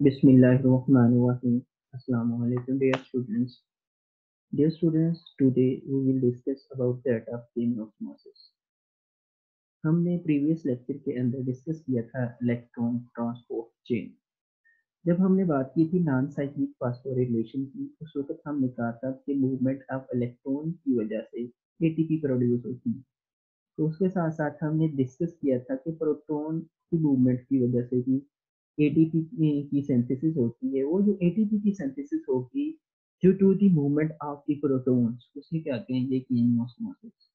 Bismillahirrahmanirrahim. Assalamu alaikum, dear students. Dear students, today we will discuss about that of chemiosmosis. हमने previous lecture के अंदर discuss किया था electron transport chain जब हमने बात की थी नॉन साइक्लिक फास्फोरिलेशन की उस वक्त हमने कहा था कि मूवमेंट ऑफ़ इलेक्ट्रॉन की वजह से एटीपी प्रोड्यूस होती है तो उसके साथ साथ हमने डिस्कस किया था कि प्रोटॉन की मूवमेंट की वजह से भी एटीपी की सिंथेसिस होती है, वो जो एटीपी की सिंथेसिस होगी due to the movement of the protons उसे क्या कहेंगे कीमोस्मोसिस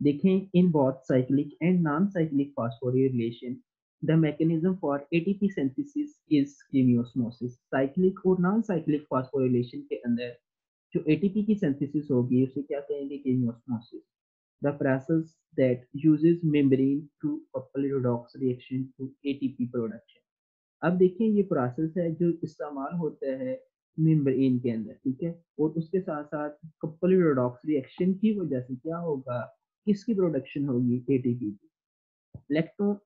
देखें, in both cyclic and non cyclic phosphorylation the mechanism for ATP synthesis is chemiosmosis cyclic और नॉन साइक्लिक फास्फोरिलेशन के अंदर, जो एटीपी की सिंथेसिस होगी, उसे क्या कहेंगे chemiosmosis the process that uses membrane to couple redox reaction to ATP production. अब देखिए, ये प्रोसेस है जो इस्तेमाल होता है मेम्ब्रेन के अंदर, ठीक है? और उसके साथ साथ कपल रिडॉक्स रिएक्शन की वजह से क्या होगा? किसकी प्रोडक्शन होगी? एटीपी की। Electron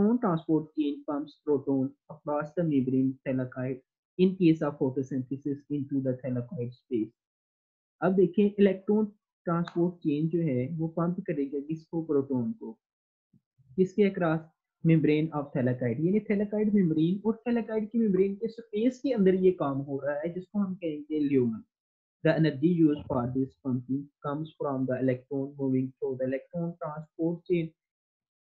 transport chain pumps, proton, across the membrane thalakite in case of photosynthesis into the thalakite space अब देखें इलेक्ट्रॉन ट्रांसपोर्ट चेन जो है, वो पंप करेगा किसको? प्रोटॉन को। किसके अक्रॉस मेम्ब्रेन ऑफ़ थैलाकाइड यानी थैलाकाइड मेम्ब्रेन और थैलाकाइड की मेम्ब्रेन के स्पेस के अंदर ये काम हो रहा है, जिसको हम कहेंगे lumen the energy use for this pumping comes from the electron moving through the electron transport chain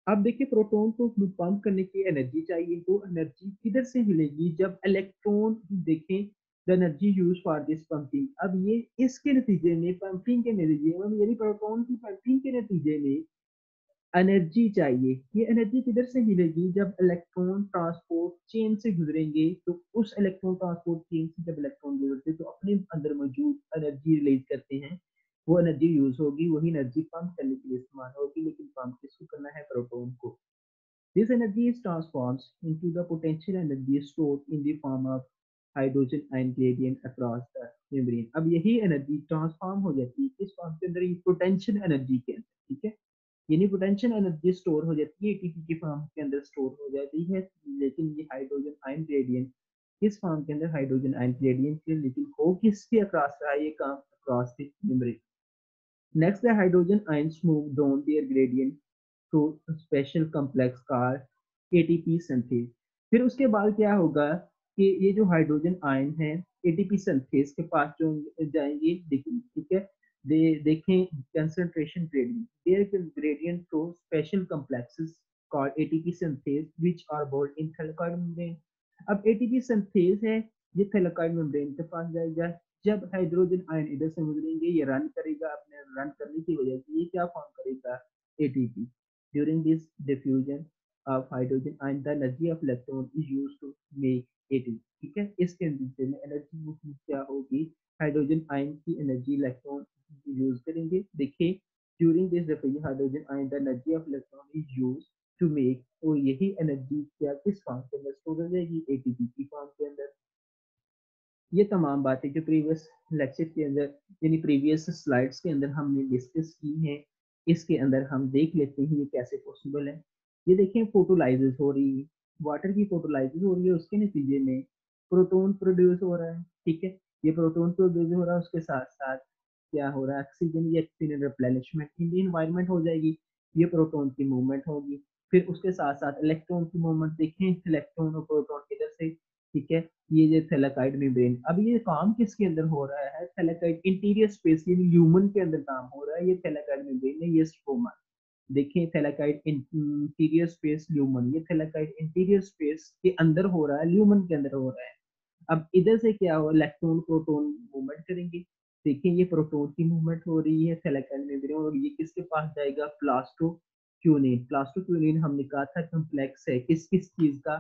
अब देखिए प्रोटॉन को पंप करने की एनर्जी चाहिए, वो एनर्जी किधर से मिलेगी? जब इलेक्ट्रॉन देखें the energy use for this pumping अब ये इसके नतीजे में पंपिंग के नतीजे में यानी प्रोटॉन की पंपिंग के नतीजे में एनर्जी चाहिए। ये एनर्जी किधर से मिलेगी? जब इलेक्ट्रॉन ट्रांसपोर्ट चेन से गुजरेंगे तो उस इलेक्ट्रॉन ट्रांसपोर्ट चेन से जब इलेक्ट्रॉन गुजरते तो अपने अंदर मौजूद एनर्जी रिलीज़ करते हैं। वो एनर्जी यूज़ होगी, वही एनर्जी पंप करने के लिए इस्तेमाल होगी, लेकिन पंप किसको करना है? प्रोटोन को। This energy is transformed into the potential energy stored in the form of hydrogen ion gradient across the membrane. अब यही एनर्जी ट्रांसफॉर्म हो जाती है, किस फॉर्म के अंदर? पोटेंशियल एनर्जी के अंदर, ठीक है? यानी पोटेंशियल एनर्जी स्टोर हो जाती है एटीपी के फॉर्म के अंदर स्टोर हो जाती है, लेकिन ये हाइड्रोजन आयन ग्रेडियंट किस फॉर्म के अंदर हाइड्रोजन आयन ग्रेडियंट के लेकिन हो किसके अक्रॉस रहा है, ये काम across the membrane next the hydrogen ions move down their gradient to special complex car ATP synthase फिर उसके बाद क्या होगा कि ये जो हाइड्रोजन आयन है एटीपी सिंथेज के पास जो जाएँगे ठीक है? They देखें concentration gradient their gradient to special complexes called ATP synthase which are bound in thylakoid membrane अब ATP synthase है ये thylakoid membrane के पास जाएगा जब हाइड्रोजन आयन इधर से गुजरेंगे ये रन करेगा अपने रन करने की वजह से ये क्या फॉर्म करेगा ATP during this diffusion of hydrogen ion the energy of electron is used to make ATP ठीक है इसके नतीजे में एनर्जी क्या होगी हाइड्रोजन आयन की एनर्जी इलेक्ट्रॉन यूज़ करेंगे। देखिए during this diffusion hydrogen ion the energy of electron is use to make और यही एनर्जी क्या, किस फॉर्म के अंदर स्टोर हो जाएगी? एटीपी की फॉर्म के अंदर। ये तमाम बातें जो प्रीवियस लेक्चर के अंदर, यानी प्रीवियस स्लाइड्स के अंदर हमने डिस्कस की हैं, इसके अंदर हम देख लेते हैं ये कैसे पॉसिबल है। ये देखें फोटोलाइसिस हो रही है वाटर की फोटोलाइसिस हो रही है, उसके नतीजे में प्रोटोन प्रोड्यूस हो रहा है, ठीक है? ये प्रोटोन तो प्रोड्यूस हो रहा है उसके साथ साथ क्या हो रहा है? ऑक्सीजन या oxygen replenishment in the environment हो जाएगी, ये प्रोटोन की मूवमेंट होगी। फिर उसके साथ साथ इलेक्ट्रॉन की मूवमेंट देखें इलेक्ट्रॉन और प्रोटोन किधर से, ठीक है? ये जो थैलाकाइड मेम्ब्रेन अब ये काम किसके अंदर हो रहा है? थैलाकाइड इंटीरियर स्पेस यानी ह्यूमन के अंदर काम हो रहा है, ये थैलाकाइड मेम्ब्रेन है, ये स्ट्रोमा देखें थैलाकाइड इंटीरियर स्पेस ल्यूमन ये थैलाकाइड इंटीरियर स्पेस के अंदर हो रहा है ल्यूमन के अंदर हो रहा है। अब इधर से क्या हो इलेक्ट्रॉन प्रोटोन मूवमेंट करेंगे। देखिए ये प्रोटोन की मूवमेंट हो रही है थैलाकाइड मेम्ब्रेन और ये किसके पास जाएगा? प्लास्टो क्यूनिन प्लास्टो क्यूनिन हमने कहा था कम्प्लेक्स है। किस किस चीज़ का?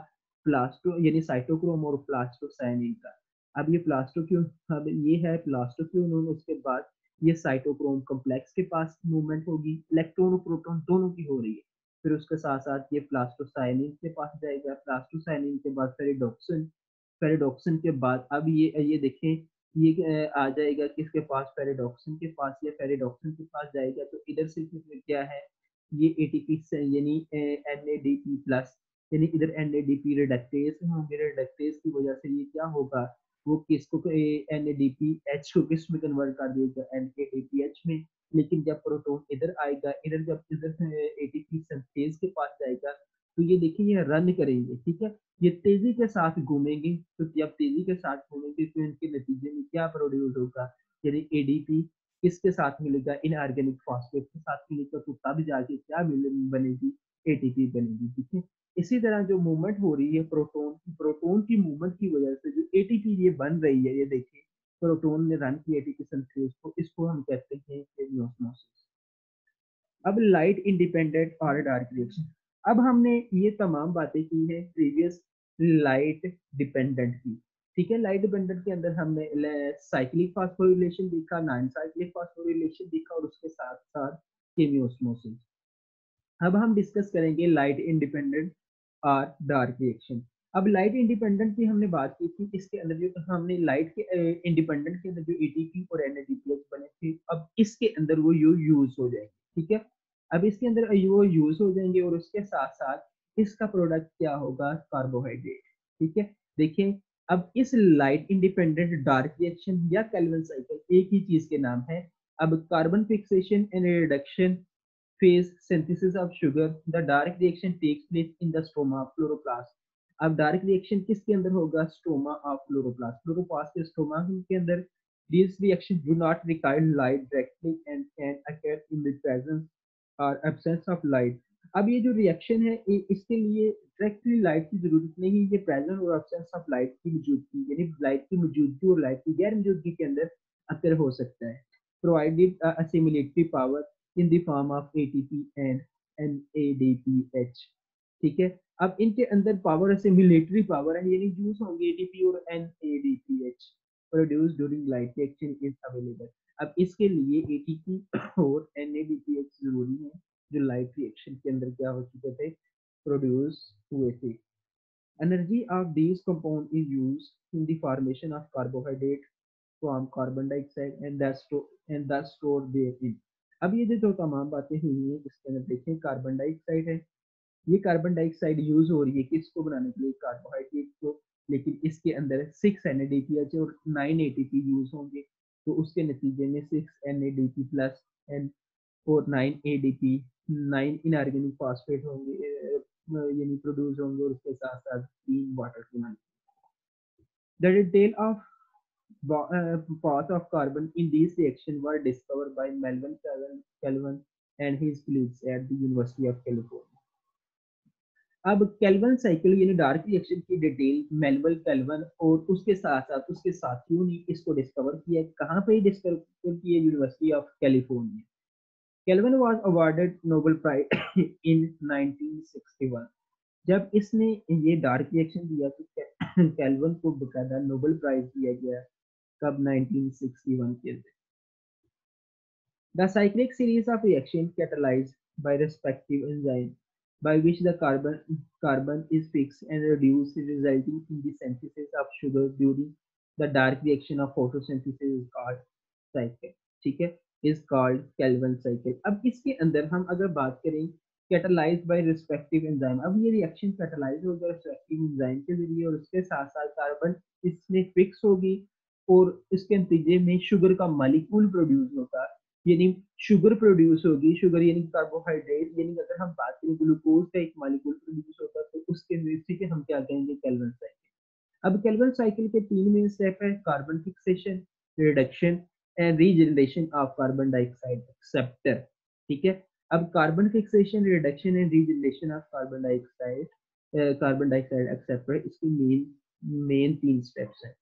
प्लास्टो यानी साइटोक्रोम और प्लास्टोसाइनिन का। अब ये प्लास्टोक्यून अब ये है प्लास्टोक्यूनिन उसके बाद ये साइटोक्रोम कम्प्लेक्स के पास मूवमेंट होगी। इलेक्ट्रॉन और प्रोटॉन दोनों की हो रही है। फिर उसके साथ साथ ये प्लास्टोसाइनिन के पास जाएगा। प्लास्टोसाइनिन के बाद फेरिडोक्सिन फेरिडोक्सिन के बाद, अब ये ये देखें ये आ जाएगा किसके पास? फेरिडोक्सिन के पास या फेरिडोक्सिन के पास जाएगा तो इधर से फिर क्या है? ये एटीपी यानी N A D P plus यानी इधर N A D P reductase होंगे रिडक्टेज की वजह से ये क्या होगा? वो किसको N A D P H को किसमें कन्वर्ट कर देगा? N A D P H में। लेकिन जब प्रोटोन इधर आएगा, इधर जब, इधर ए टी पी सिंथेज के पास जाएगा तो ये देखिए ये रन करेंगे, ठीक है? ये तेज़ी के साथ घूमेंगे तो जब तेज़ी के साथ घूमेंगे तो इनके नतीजे में क्या प्रोड्यूस होगा? यानी एडीपी किसके साथ मिलेगा? इनऑर्गेनिक फॉस्फेट के साथ मिलेगा तो तब जाके क्या बनेगी? एटीपी बनेगी, ठीक है? इसी तरह जो मूवमेंट हो रही है प्रोटोन की प्रोटोन की मूवमेंट की वजह से जो एटीपी ये बन रही है, ये देखिए प्रोटोन ने रन की एटीपी सिंथेस को, इसको हम कहते हैं अब लाइट इंडिपेंडेंट और डार्क रिएक्शन अब हमने ये तमाम बातें की है प्रीवियस लाइट डिपेंडेंट की। ठीक है लाइट डिपेंडेंट के अंदर हमने साइक्लिक फास्फोरिलेशन देखा नॉन साइक्लिक फास्फोरिलेशन देखा और उसके साथ साथ केमियोस्मोसिस अब हम डिस्कस करेंगे लाइट इंडिपेंडेंट और डार्क रिएक्शन अब लाइट इंडिपेंडेंट की हमने बात की थी, इसके अंदर जो हमने लाइट के इंडिपेंडेंट के अंदर जो एटीपी और एनएडीपीएच बने थे, अब इसके अंदर वो यूज़ हो जाएँगे। ठीक है? अब इसके अंदर वो यूज़ हो जाएँगे और उसके साथ साथ इसका प्रोडक्ट क्या होगा? कार्बोहाइड्रेट ठीक है? देखिए, अब इस लाइट इंडिपेंडेंट डार्क रिएक्शन या कैल्विन साइकिल एक ही चीज़ के नाम है। अब carbon fixation and reduction phase synthesis of sugar the dark reaction takes place in the stoma chloroplast अब डार्क रिएक्शन किसके अंदर होगा? स्टोमा ऑफ़ फ्लोरोप्लास्ट फ्लोरोप्लास्ट के स्टोमा के अंदर these reactions do not require light directly and can occur in the presence or absence of light. अब ये जो रिएक्शन है इसके लिए डायरेक्टली लाइट की ज़रूरत नहीं ये प्रेजेंट और एब्सेंस ऑफ़ लाइट की मौजूदगी, यानी लाइट की मौजूदगी और लाइट की गैर मौजूदगी के अंदर असर हो सकता है। Provided assimilatory power in the form of ATP and NADPH ठीक है? अब इनके अंदर पावर असिमुलेटरी पावर है, यानी यूज़ होंगे एटीपी और NADPH produce during light reaction is available अब इसके लिए एटीपी और एनएडीपीएच ज़रूरी है, जो लाइट रिएक्शन के अंदर क्या हो चुके थे? प्रोड्यूस हुए थे। Energy of is used in the formation of carbohydrate from carbon dioxide, and thus to and thus stored therein. अब ये जो तमाम बातें हुई हैं, इसके अंदर देखें कार्बन डाइऑक्साइड है। ये कार्बन डाइऑक्साइड यूज़ हो रही है किसको बनाने के लिए? कार्बोहाइड्रेट को। लेकिन इसके अंदर सिक्स एन और नाइन ए यूज़ होंगे तो उसके नतीजे में सिक्स एन प्लस एन और nine A D P nine phosphate होंगे यानी प्रोड्यूस होंगे और उसके साथ साथ तीन water the detail of path of carbon in this reaction were discover by Melvin Calvin and his colleagues at the University of California अब कैल्वन साइकिल यानी डार्क रिएक्शन की डिटेल मेलवल कैल्वन और उसके साथ साथ उसके साथियों ने इसको डिस्कवर किया कहाँ पे डिस्कवर किया University of California Kelvin was awarded Nobel Prize in 1961. जब इसने ये डार्क रिएक्शन दिया तो कैल्वन को बकायदा नोबेल प्राइज दिया गया कब 1961 के अंदर The cyclic series of reaction catalyzed by respective enzyme by which the carbon carbon is fixed and reduced, resulting in the synthesis of sugar during the dark reaction of photosynthesis is called cycle. ठीक है? Is called कैल्वन cycle अब इसके अंदर हम अगर बात करें catalyse bye respective enzyme अब ये रिएक्शन कैटलाइज होगा रिस्पेक्टिव एंजाइम के ज़रिए और उसके साथ साथ कार्बन इसमें फिक्स होगी और इसके नतीजे में शुगर का मालिकूल प्रोड्यूस होगा यानी शुगर प्रोड्यूस होगी शुगर यानी कार्बोहाइड्रेट यानी अगर हम बात करें ग्लूकोज का एक मालिकूल प्रोड्यूस होगा तो उसके बेसिस हम क्या कहेंगे? कैल्वन साइकिल अब कैलवन साइकिल के तीन मेन स्टेप है carbon fixation reduction and regeneration of carbon dioxide acceptor ठीक है? अब carbon fixation reduction and regeneration of carbon dioxide carbon dioxide acceptor इसकी मेन मेन तीन स्टेप्स हैं।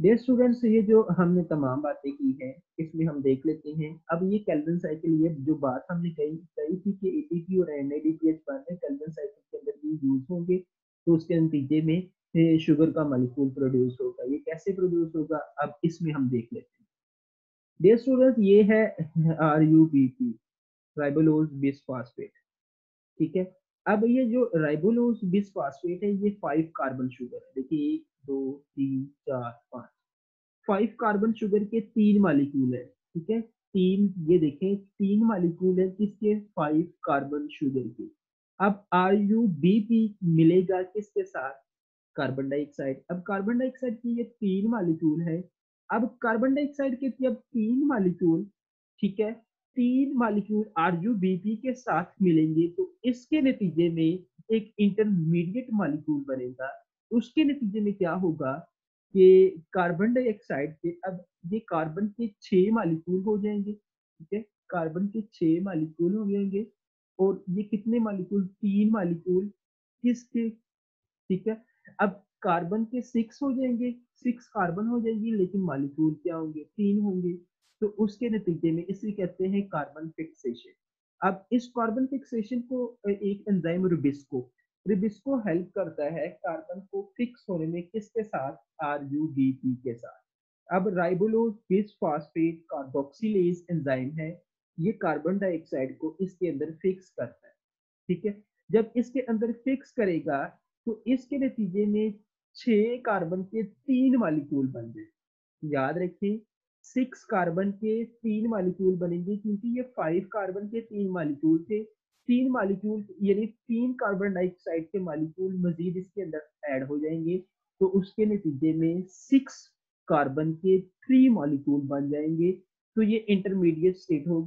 डियर स्टूडेंट्स ये जो हमने तमाम बातें की हैं, इसमें हम देख लेते हैं। अब ये कैल्विन साइकिल ये जो बात हमने कही कही थी कि एटीपी और एनएडीपीएच बनने कैल्विन साइकिल के अंदर भी यूज़ होंगे तो उसके नतीजे में शुगर का मलिकूल प्रोड्यूस होगा। ये कैसे प्रोड्यूस होगा, अब इसमें हम देख लेते हैं। डियर स्टूडेंट ये है R U B P ribulose bisphosphate ठीक है? अब ये जो राइबोलोज बिस्फॉस्फेट है, ये फाइव कार्बन शुगर है। देखिए दो, तीन, चार, पाँच। फाइव कार्बन शुगर के तीन मालिक्यूल है, ठीक है? तीन, ये देखें, तीन मालिक्यूल है किसके? फाइव कार्बन शुगर के। अब आर यू बी पी मिलेगा किसके साथ? कार्बन डाइऑक्साइड अब कार्बन डाइऑक्साइड की ये तीन मालिक्यूल है। अब कार्बन डाइऑक्साइड के जब तीन मालिक्यूल ठीक है? तीन molecule R U B P के साथ मिलेंगे तो इसके नतीजे में एक इंटरमीडिएट मालिक्यूल बनेगा। उसके नतीजे में क्या होगा कि कार्बन डाइऑक्साइड के, अब ये कार्बन के छह मालिक्यूल हो जाएँगे, ठीक है? कार्बन के छह मालिक्यूल हो जाएँगे और ये कितने मालिक्यूल तीन मालिक्यूल किसके, ठीक है? अब कार्बन के सिक्स हो जाएँगे सिक्स कार्बन हो जाएँगे, लेकिन मालिक्यूल क्या होंगे? तीन होंगे। तो उसके नतीजे में इसे कहते हैं कार्बन फिक्सेशन अब इस कार्बन फिक्सेशन को एक एंजाइम रुबिस्को रुबिस्को हेल्प करता है कार्बन को फिक्स होने में किसके साथ? आर यू बी पी के साथ। अब राइबोलोज बिसफॉस्फेट कार्बोक्सिलेज एंजाइम है। ये कार्बन डाइऑक्साइड को इसके अंदर फिक्स करता है। ठीक है? जब इसके अंदर फिक्स करेगा तो इसके नतीजे में छह कार्बन के तीन मालिक्यूल बन जाए याद रखिए सिक्स कार्बन के तीन मालिक्यूल बनेंगे क्योंकि ये फाइव कार्बन के तीन मालिक्यूल थे। तीन मालिक्यूल यानी तीन कार्बन डाइऑक्साइड के मालिक्यूल मजीद इसके अंदर ऐड हो जाएँगे। तो उसके नतीजे में सिक्स कार्बन के थ्री मालिक्यूल बन जाएँगे। तो ये इंटरमीडिएट स्टेट हो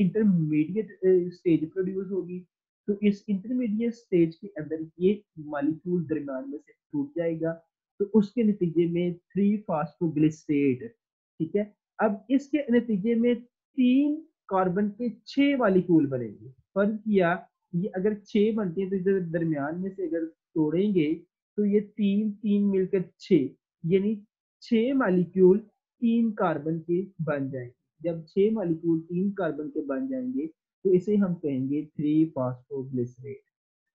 इंटरमीडिएट स्टेज प्रोड्यूस होगी। तो इस इंटरमीडिएट स्टेज के अंदर ये मालिक्यूल दरमियान में से टूट जाएगा। तो उसके नतीजे में थ्री फास्फोग्लिसरेट ठीक है? अब इसके नतीजे में तीन कार्बन के छह मालिक्यूल बनेंगे। फ़र्ज़ किया, ये अगर छह बनती है तो इधर दरमियान में से अगर तोड़ेंगे तो ये तीन तीन मिलकर छह, यानी छह मालिक्यूल तीन कार्बन के बन जाएँगे। जब छह मालिक्यूल तीन कार्बन के बन जाएँगे तो इसे हम कहेंगे थ्री फास्फोग्लिसरेट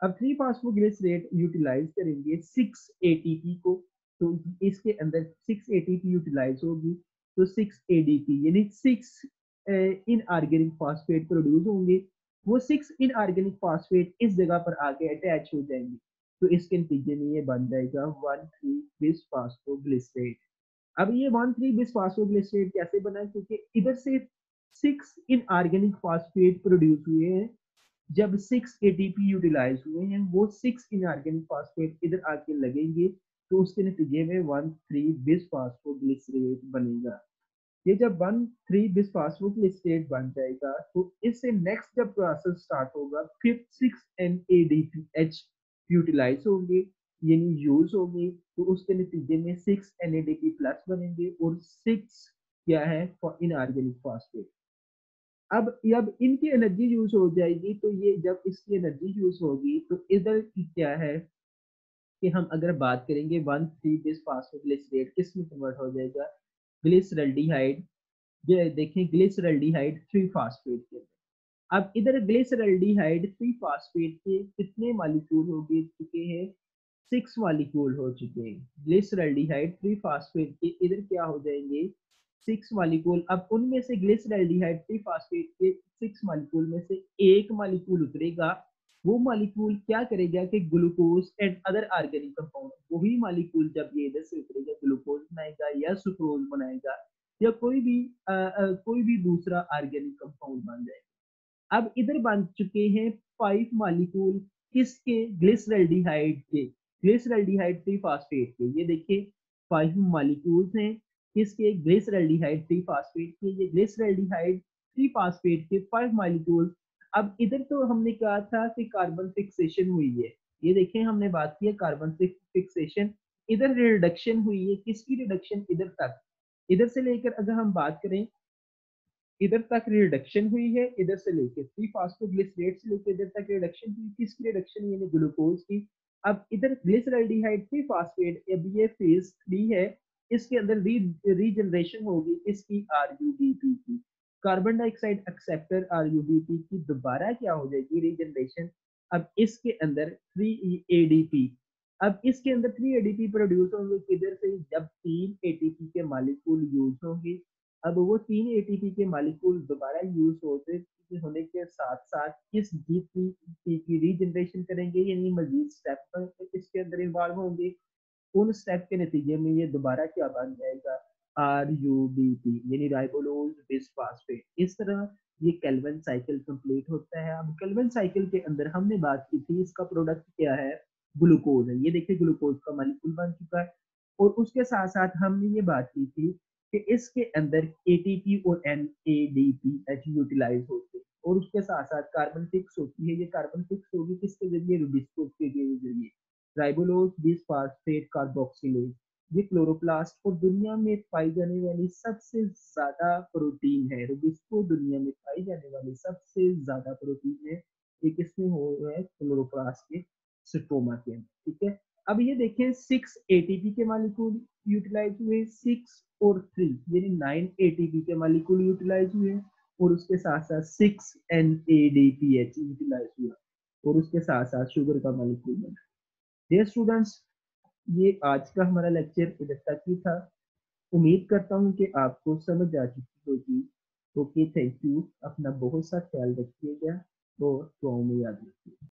अब थ्री फास्फोग्लिसरेट यूटिलाइज करेंगे सिक्स एटीपी को तो इसके अंदर सिक्स एटीपी यूटिलाइज होगी तो सिक्स एडीपी यानी six inorganic phosphate produce होंगे वो सिक्स इन ऑर्गेनिक फास्फेट इस जगह पर आके अटैच हो जाएँगे। तो इसके नतीजे में ये बन जाएगा वन थ्री बिस फास्फोग्लिसरेट अब ये वन थ्री बिस फास्फोग्लिसरेट कैसे बना? क्योंकि इधर से six inorganic phosphate produce हुए हैं। जब सिक्स एटीपी यूटिलाइज हुए हैं, वो सिक्स इन ऑर्गेनिक फास्फेट इधर आके लगेंगे तो उसके नतीजे में वन थ्री बिस फास्फोग्लिसरेट बनेगा। ये जब वन थ्री बिस पासबुक में स्टेट बन जाएगा तो इससे नेक्स्ट जब प्रोसेस स्टार्ट होगा, फिर six N A D P H utilise होंगे, यानी यूज़ होगी तो उसके नतीजे में six N A D P plus बनेंगे और सिक्स क्या है इनऑर्गेनिक फॉस्फेट अब जब इनकी एनर्जी यूज़ हो जाएगी तो ये जब इसकी एनर्जी यूज़ होगी तो इधर क्या है कि हम अगर बात करेंगे वन थ्री बिस फास्फोग्लिसरेट किसमें कन्वर्ट हो जाएगा ग्लिसरल्डिहाइड देखें ग्लिसरल्डिहाइड थ्री फास्फेट के अब इधर ग्लिसरल्डिहाइड थ्री फास्फेट के कितने मालिक्यूल हो गए चुके हैं? सिक्स मालिक्यूल हो चुके हैं। ग्लिसरल्डिहाइड थ्री फास्फेट के इधर क्या हो जाएँगे? सिक्स मालिक्यूल अब उनमें से ग्लिसरल्डिहाइड थ्री फास्फेट के सिक्स मालिक्यूल में से एक मालिक्यूल उतरेगा। वो मालिक्यूल क्या करेगा कि glucose and other organic compound वही मालिक्यूल जब ये इधर से उतरेगा ग्लूकोज बनाएगा या सुक्रोज बनाएगा या कोई भी आ, आ, कोई भी दूसरा ऑर्गेनिक कंपाउंड बन जाएगा। अब इधर बन चुके हैं फाइव मालिक्यूल किसके? ग्लिसरल्डिहाइड के। ग्लिसरल्डिहाइड थ्री फास्फेट के। ये देखिए फाइव मॉलिक्यूल्स हैं किसके? ग्लिसरल्डिहाइड थ्री फास्फेट के। ये ग्लिसरल्डिहाइड थ्री फास्फेट के फाइव मॉलिक्यूल्स अब इधर तो हमने कहा था कि कार्बन फिक्सेशन हुई है। ये देखें, हमने बात की है कार्बन फिक्सेशन इधर रिडक्शन हुई है, किसकी रिडक्शन इधर तक। इधर से लेकर अगर हम बात करें, इधर तक रिडक्शन हुई है, इधर से लेकर थ्री से लेकर इधर तक रिडक्शन हुई। किसकी रिडक्शन यानी ग्लूकोज की। अब इधर ग्लिसरल्डिहाइड थ्री फास्फेट अब ये फ़ेज़ थ्री है। इसके अंदर रीजनरेशन होगी इसकी आर की। कार्बन डाइऑक्साइड एक्सेप्टर आर की दोबारा क्या हो जाएगी? रीजनरेशन अब इसके अंदर थ्री एडीपी अब इसके अंदर थ्री एडीपी प्रोड्यूस होंगे किधर से? जब तीन एटीपी के मालिक्यूल यूज़ होंगे। अब वो तीन एटीपी के मालिक्यूल दोबारा यूज़ होते होने के साथ साथ किस जीत की रीजनरेशन करेंगे? यानी मजीद स्टेप इसके अंदर इन्वॉल्व होंगे। उन स्टेप के नतीजे में ये दोबारा क्या बन जाएगा? आर यू बी पी यानी राइबोलोज बिसफास्फेट इस तरह ये केल्विन साइकिल कंप्लीट होता है। अब केल्विन साइकिल के अंदर हमने बात की थी, इसका प्रोडक्ट क्या है? ग्लूकोज है। ये देखिए ग्लूकोज का मालिक्यूल बन चुका है। और उसके साथ साथ हमने ये बात की थी कि इसके अंदर एटीपी और एच यूटिलाइज होते हैं। और उसके साथ साथ कार्बन फिक्स होती है। ये कार्बन फिक्स होगी किसके ज़रिए? रुबिस्को के ज़रिए। राइबोलोज बिस्फास्फेट कार्बोक्सिलेज ये क्लोरोप्लास्ट और दुनिया में पाई जाने वाली सबसे ज़्यादा प्रोटीन है। रुबिस्को दुनिया में पाई जाने वाली सबसे ज़्यादा प्रोटीन है? ये किसमें हो रहा है? क्लोरोप्लास्ट के स्टोमा के। अंदर ठीक है? अब ये देखें सिक्स एटीपी के मालिक्यूल यूटिलाइज हुए सिक्स और थ्री यानी नाइन एटीपी के मालिकूल यूटिलाइज हुए, और उसके साथ साथ six N A D P H utilize हुआ, और उसके साथ साथ शुगर का मालिकूल बना। डियर स्टूडेंट्स ये आज का हमारा लेक्चर इधर तक ही था। उम्मीद करता हूँ कि आपको समझ आ चुकी होगी। ओके थैंक यू अपना बहुत सा ख्याल रखिएगा और दुआओं में याद रखिएगा।